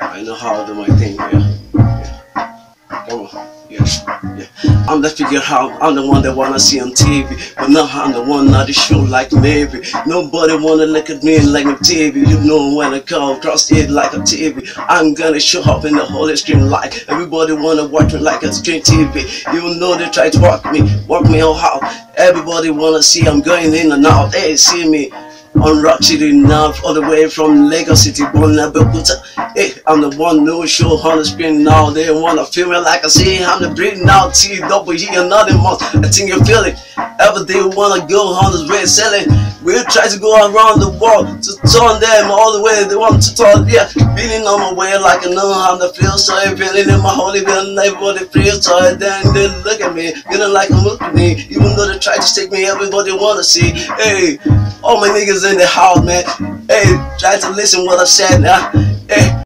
I know how to do my thing, yeah. yeah. Oh, come on, yeah. I'm the figure I'm the one that wanna see on TV. But now I'm the one not the show like maybe. Nobody wanna look at me like a TV. You know when I come across it like a TV. I'm gonna show up in the holy screen like everybody wanna watch me like a screen TV. You know they try to walk me, walk me out. Everybody wanna see I'm going in and out. Hey, see me on Rock City all the way from Lagos City, Abeokuta. Hey, I'm the one no show on the screen now. They wanna feel me like I see. I'm the breathing out T double E another month. I think you feel it. Every day wanna go on this way selling. We'll try to go around the world to turn them all the way. They want to turn, yeah. feeling on my way like I know how to feel. So I'm feeling in my holy will, everybody feels. So then they look at me, feeling like I'm looking me. Even though they try to take me, everybody wanna see. Hey, all my niggas in the house, man. Hey, try to listen what I said now. Hey.